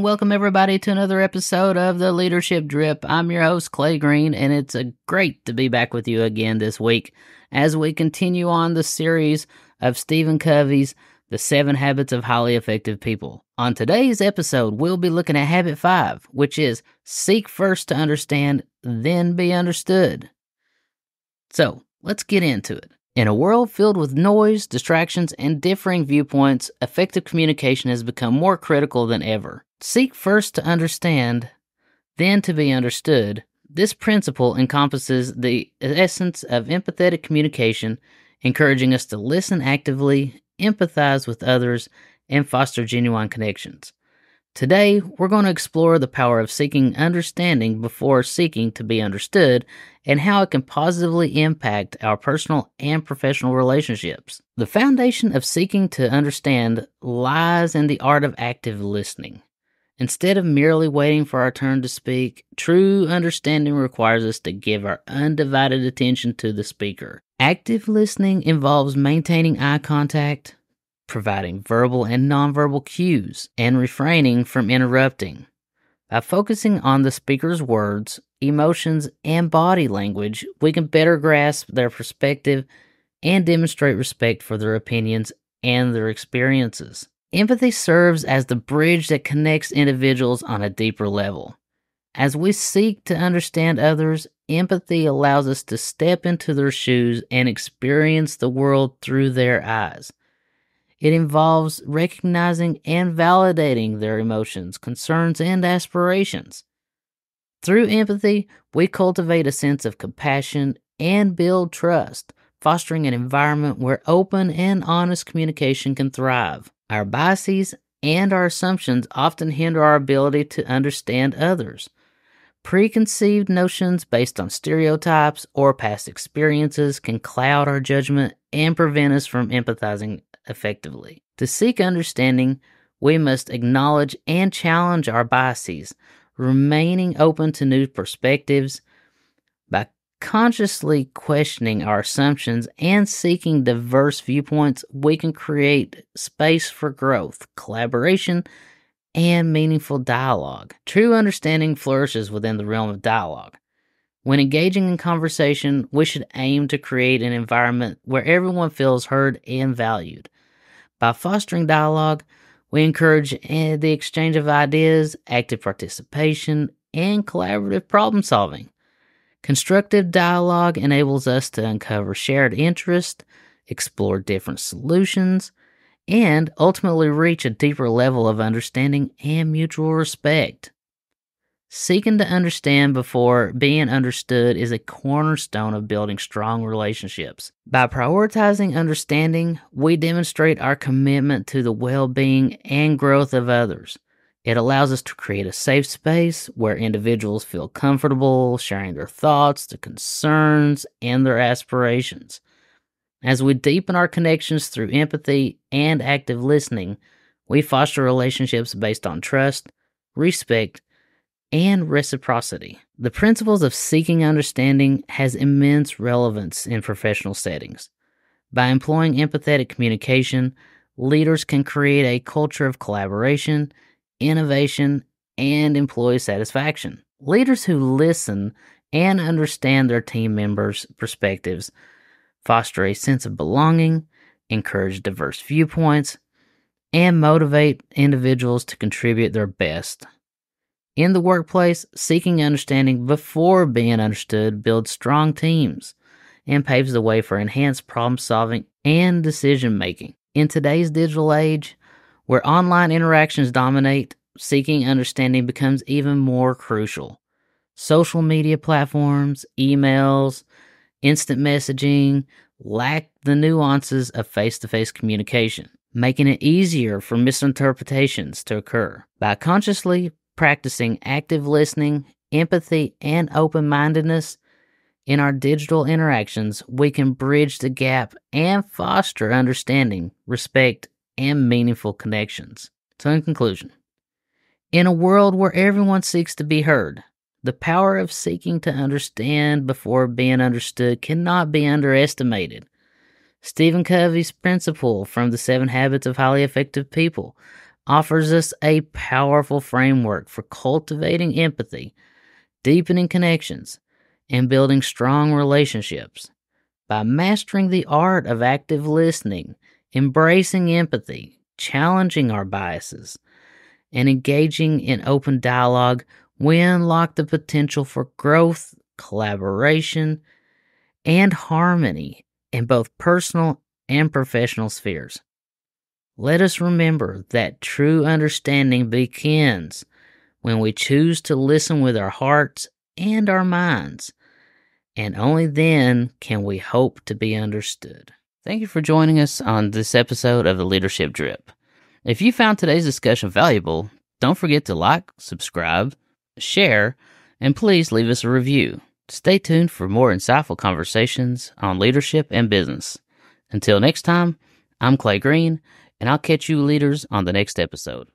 and welcome everybody to another episode of the Leadership Drip. I'm your host, Clay Greene, and it's a great to be back with you again this week as we continue on the series of Stephen Covey's The Seven Habits of Highly Effective People. On today's episode, we'll be looking at habit five, which is seek first to understand, then be understood. So let's get into it. In a world filled with noise, distractions, and differing viewpoints, effective communication has become more critical than ever. Seek first to understand, then to be understood. This principle encompasses the essence of empathetic communication, encouraging us to listen actively, empathize with others, and foster genuine connections. Today, we're going to explore the power of seeking understanding before seeking to be understood and how it can positively impact our personal and professional relationships. The foundation of seeking to understand lies in the art of active listening. Instead of merely waiting for our turn to speak, true understanding requires us to give our undivided attention to the speaker. Active listening involves maintaining eye contact, providing verbal and nonverbal cues, and refraining from interrupting. By focusing on the speaker's words, emotions, and body language, we can better grasp their perspective and demonstrate respect for their opinions and their experiences. Empathy serves as the bridge that connects individuals on a deeper level. As we seek to understand others, empathy allows us to step into their shoes and experience the world through their eyes. It involves recognizing and validating their emotions, concerns, and aspirations. Through empathy, we cultivate a sense of compassion and build trust, fostering an environment where open and honest communication can thrive. Our biases and our assumptions often hinder our ability to understand others. Preconceived notions based on stereotypes or past experiences can cloud our judgment and prevent us from empathizing effectively. To seek understanding, we must acknowledge and challenge our biases, remaining open to new perspectives. By consciously questioning our assumptions and seeking diverse viewpoints, we can create space for growth, collaboration, and meaningful dialogue. True understanding flourishes within the realm of dialogue. When engaging in conversation, we should aim to create an environment where everyone feels heard and valued. By fostering dialogue, we encourage eh, the exchange of ideas, active participation, and collaborative problem solving. Constructive dialogue enables us to uncover shared interests, explore different solutions, and ultimately reach a deeper level of understanding and mutual respect. Seeking to understand before being understood is a cornerstone of building strong relationships. By prioritizing understanding, we demonstrate our commitment to the well being and growth of others. It allows us to create a safe space where individuals feel comfortable sharing their thoughts, their concerns, and their aspirations. As we deepen our connections through empathy and active listening, we foster relationships based on trust, respect, and reciprocity. The principles of seeking understanding has immense relevance in professional settings. By employing empathetic communication, leaders can create a culture of collaboration, innovation, and employee satisfaction. Leaders who listen and understand their team members' perspectives foster a sense of belonging, encourage diverse viewpoints, and motivate individuals to contribute their best in the workplace, seeking understanding before being understood builds strong teams and paves the way for enhanced problem solving and decision making. In today's digital age, where online interactions dominate, seeking understanding becomes even more crucial. Social media platforms, emails, instant messaging lack the nuances of face to face communication, making it easier for misinterpretations to occur. By consciously practicing active listening, empathy, and open mindedness in our digital interactions, we can bridge the gap and foster understanding, respect, and meaningful connections. So, in conclusion, in a world where everyone seeks to be heard, the power of seeking to understand before being understood cannot be underestimated. Stephen Covey's principle from the Seven Habits of Highly Effective People offers us a powerful framework for cultivating empathy, deepening connections, and building strong relationships. By mastering the art of active listening, embracing empathy, challenging our biases, and engaging in open dialogue, we unlock the potential for growth, collaboration, and harmony in both personal and professional spheres. Let us remember that true understanding begins when we choose to listen with our hearts and our minds, and only then can we hope to be understood. Thank you for joining us on this episode of the Leadership Drip. If you found today's discussion valuable, don't forget to like, subscribe, share, and please leave us a review. Stay tuned for more insightful conversations on leadership and business. Until next time, I'm Clay Greene, and I'll catch you leaders on the next episode.